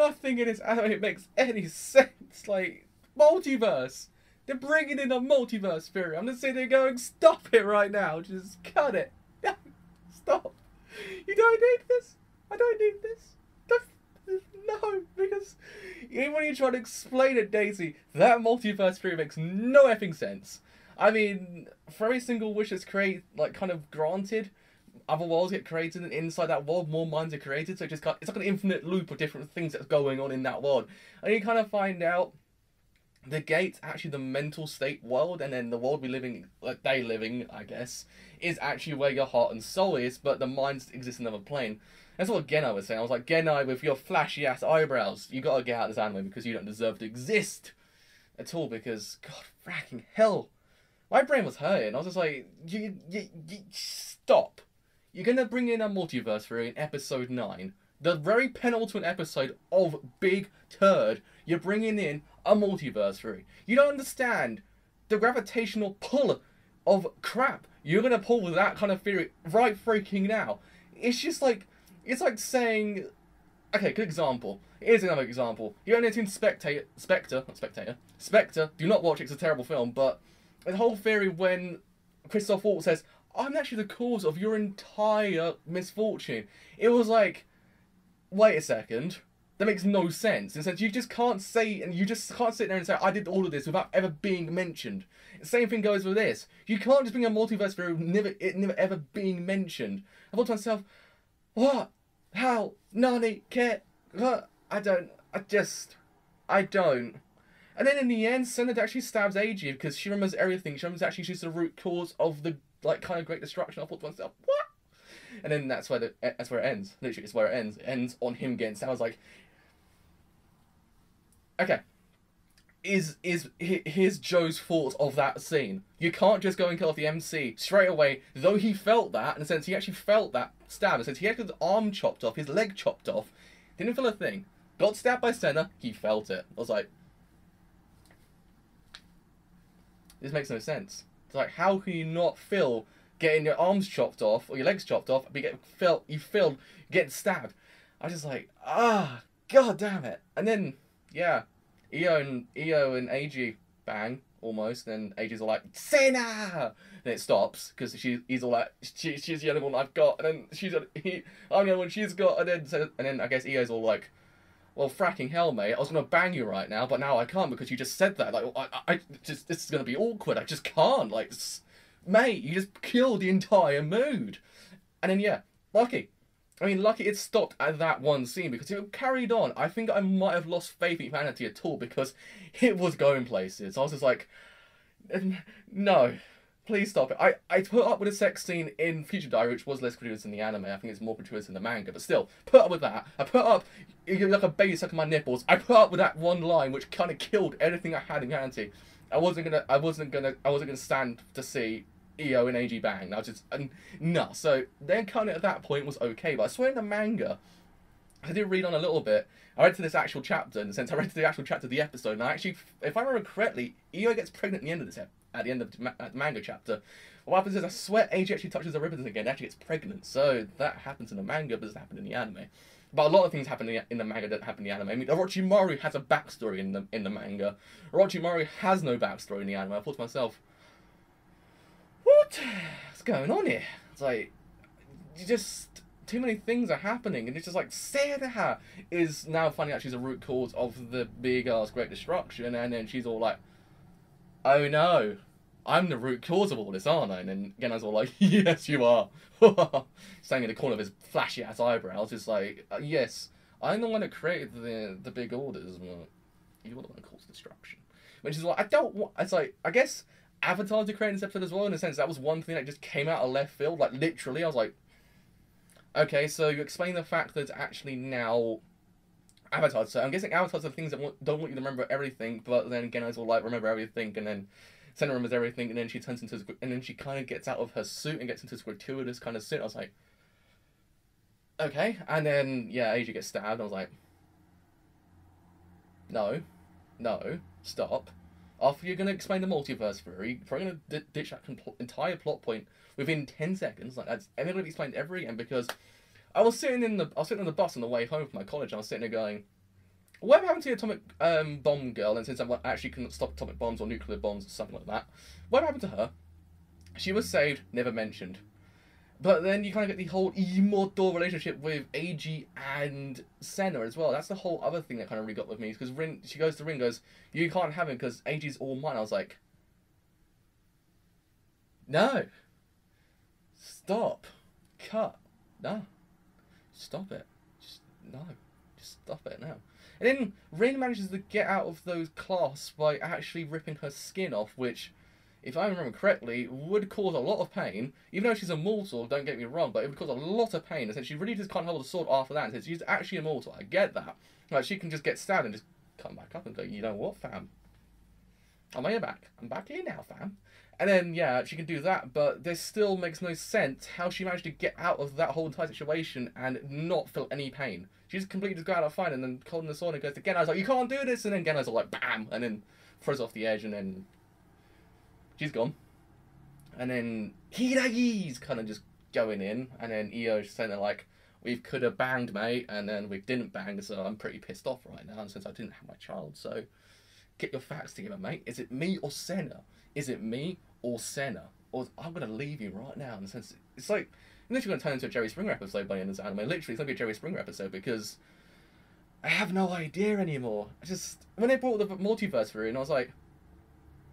nothing in this anime makes any sense. Like multiverse. They're bringing in a multiverse theory. I'm just sitting there going, stop it right now. Just cut it. stop. You don't need this. I don't need this. No, because even when you try to explain it, Daisy, that multiverse theory makes no effing sense. I mean, for every single wish that's created, like kind of granted, other worlds get created, and inside that world, more minds are created. So it just it's like an infinite loop of different things that's going on in that world, and you kind of find out the gate's actually the mental state world, and then the world we're living, like they living, I guess, is actually where your heart and soul is, but the minds exist in another plane. That's what Genai was saying. I was like, Genai, with your flashy ass eyebrows, you gotta get out of this anime because you don't deserve to exist at all. Because God, fracking hell, my brain was hurting. I was just like, you, you, you You're gonna bring in a multiverse for in episode nine, the very penultimate episode of Big Turd. You're bringing in a multiverse theory. You don't understand the gravitational pull of crap. You're gonna pull with that kind of theory right freaking now. It's just like it's like saying Okay, good example. Here's another example. You only seen Spectator Spectre, not Spectator. Spectre, do not watch it, it's a terrible film, but the whole theory when Christoph Waltz says, I'm actually the cause of your entire misfortune. It was like, wait a second that makes no sense. In sense, you just can't say, and you just can't sit there and say, I did all of this without ever being mentioned. Same thing goes with this. You can't just bring a multiverse through never, it never ever being mentioned. I thought to myself, what? How? Nani? What? I don't. I just. I don't. And then in the end, Senna actually stabs Eiji because she remembers everything. She remembers actually she's the root cause of the like kind of great destruction. I thought to myself, what? And then that's where the eh, that's where it ends. Literally, it's where it ends. It ends on him getting was like, okay, is is here's Joe's thoughts of that scene. You can't just go and kill off the MC straight away, though he felt that, in a sense he actually felt that stab. In a he had his arm chopped off, his leg chopped off, didn't feel a thing. Got stabbed by Senna, he felt it. I was like, this makes no sense. It's like, how can you not feel getting your arms chopped off or your legs chopped off, but you get felt you feel getting stabbed? I just like, ah, god damn it. And then, yeah, Io and Io and Eiji bang almost, and Eiji's all like Senna, and it stops because she he's all like she, she's the only one I've got, and then she's he I'm the only one she's got, and then so, and then I guess Io's all like. Well, fracking hell, mate! I was gonna bang you right now, but now I can't because you just said that. Like, I, I just this is gonna be awkward. I just can't. Like, mate, you just killed the entire mood. And then yeah, lucky I mean, lucky it stopped at that one scene because if it carried on, I think I might have lost faith in humanity at all because it was going places. I was just like, no, please stop it. I, I put up with a sex scene in Future Diary, which was less gratuitous in the anime. I think it's more gratuitous in the manga, but still, put up with that. I put up, you're like a baby sucking my nipples. I put up with that one line, which kind of killed everything I had in humanity. I wasn't gonna, I wasn't gonna, I wasn't gonna stand to see Io and Eiji Bang. That was just um, no. So then kind of at that point was okay, but I swear in the manga, I did read on a little bit. I read to this actual chapter the sense I read to the actual chapter of the episode, and I actually, if I remember correctly, Io gets pregnant at the end of this at the end of the manga chapter. What happens is I swear Eiji actually touches the ribbons again, actually gets pregnant. So that happens in the manga, but doesn't happen in the anime. But a lot of things happen in the, in the manga that happen in the anime. I mean, Orochimaru has a backstory in the in the manga. Orochimaru has no backstory in the anime. I thought to myself. What's going on here? It's like, you just, too many things are happening, and it's just like, Sarah is now finding out she's a root cause of the big ass great destruction, and then she's all like, oh no, I'm the root cause of all this, aren't I? And then Genai's all like, yes, you are. Standing in the corner of his flashy ass eyebrows, just like, uh, yes, I'm the one that created the the big orders, you're the one that caused destruction. Which is like, I don't want, it's like, I guess Avatar to create this episode as well, in a sense. That was one thing that just came out of left field. Like, literally, I was like, okay, so you explain the fact that actually now Avatar. So I'm guessing Avatars are things that don't want you to remember everything, but then again, I was all like, remember everything, and then Senna remembers everything, and then she turns into, and then she kind of gets out of her suit and gets into this gratuitous kind of suit. I was like, okay, and then yeah, Eiji gets stabbed. I was like, no, no, stop after you're to explain the multiverse theory, you're going to ditch that compl- entire plot point within 10 seconds. Like, that's to be explained every, and because I was sitting in the, I was sitting on the bus on the way home from my college, and I was sitting there going, What happened to the atomic um, bomb girl? And since I actually couldn't stop atomic bombs or nuclear bombs or something like that, what happened to her? She was saved, never mentioned. But then you kind of get the whole immortal relationship with Eiji and Senna as well. That's the whole other thing that kind of really got with me because Rin, she goes to Rin, goes, "You can't have him because Eiji's all mine." I was like, "No, stop, cut, no, stop it, just no, just stop it now." And then Rin manages to get out of those clasps by actually ripping her skin off, which if I remember correctly, would cause a lot of pain. Even though she's immortal, don't get me wrong, but it would cause a lot of pain. And since she really just can't hold a sword after that, since she's actually immortal, I get that. Like, she can just get stabbed and just come back up and go, you know what, fam? I'm here back. I'm back here now, fam. And then, yeah, she can do that, but this still makes no sense how she managed to get out of that whole entire situation and not feel any pain. She just completely just got out fine, and then holding the and goes to Genna. I was like, you can't do this! And then Genna's all like, bam! And then throws off the edge, and then she's gone. And then Hiragi's kind of just going in, and then Io's saying like, we could have banged, mate, and then we didn't bang, so I'm pretty pissed off right now, and since I didn't have my child, so get your facts together, mate. Is it me or Senna? Is it me or Senna? Or I'm gonna leave you right now, in the sense it's like literally gonna turn into a Jerry Springer episode by the end of this anime. Literally, it's gonna be a Jerry Springer episode because I have no idea anymore. I just when they brought the multiverse through, and I was like,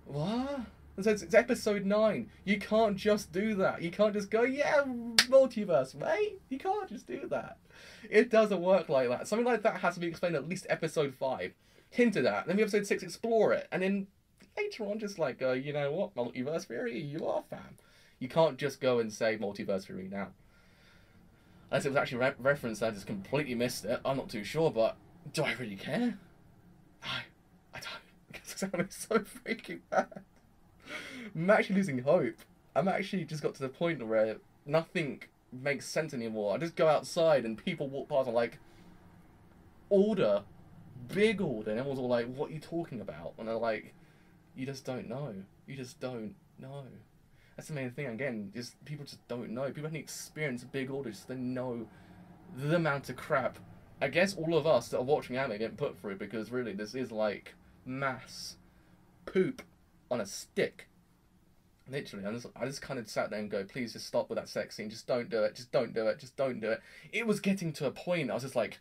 what? And so it's, it's, episode nine. You can't just do that. You can't just go, yeah, multiverse, mate. You can't just do that. It doesn't work like that. Something like that has to be explained at least episode five. Hinted at. Then episode six, explore it. And then later on, just like, uh, you know what, multiverse theory, you are fam. You can't just go and say multiverse theory now. Unless it was actually re- referenced, I just completely missed it. I'm not too sure, but do I really care? I, I don't. Because it so freaking bad. I'm actually losing hope. I'm actually just got to the point where nothing makes sense anymore. I just go outside and people walk past and like, order, big order, and everyone's all like, "What are you talking about?" And they're like, "You just don't know. You just don't know." That's the main thing. Again, just people just don't know. People haven't experienced big orders. They know the amount of crap. I guess all of us that are watching anime get put through because really this is like mass poop on a stick. Literally, I just, I just kind of sat there and go, please just stop with that sex scene. Just don't do it. Just don't do it. Just don't do it. It was getting to a point. I was just like,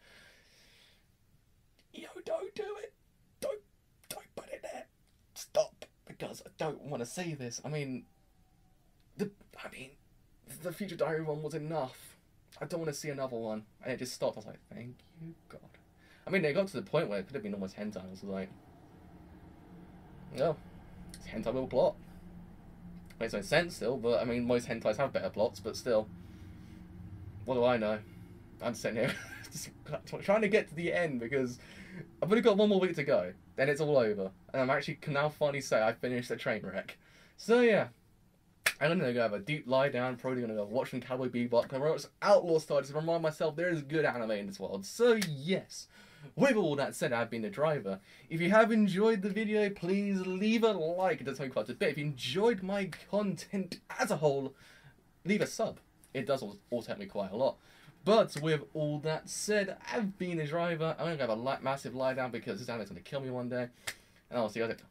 yo, don't do it. Don't, don't put it there. Stop, because I don't want to see this. I mean, the, I mean, the Future Diary one was enough. I don't want to see another one. And it just stopped. I was like, thank you, God. I mean, they got to the point where it could have been almost hentai. I was like, no, it's hentai with a plot. Makes no sense still, but I mean, most hentais have better plots, but still. What do I know? I'm sitting here just trying to get to the end because I've only got one more week to go. Then it's all over. And I'm actually can now finally say I finished the train wreck. So yeah. I'm gonna go have a deep lie down, probably gonna go watch some Cowboy Bebop, gonna watch Outlaw Star to remind myself there is good anime in this world. So yes, with all that said, I've been the driver. If you have enjoyed the video, please leave a like. It does help quite a bit. If you enjoyed my content as a whole, leave a sub. It does also help me quite a lot. But with all that said, I've been a driver. I'm gonna have a massive lie down because this anime's gonna kill me one day. And I'll see you guys later.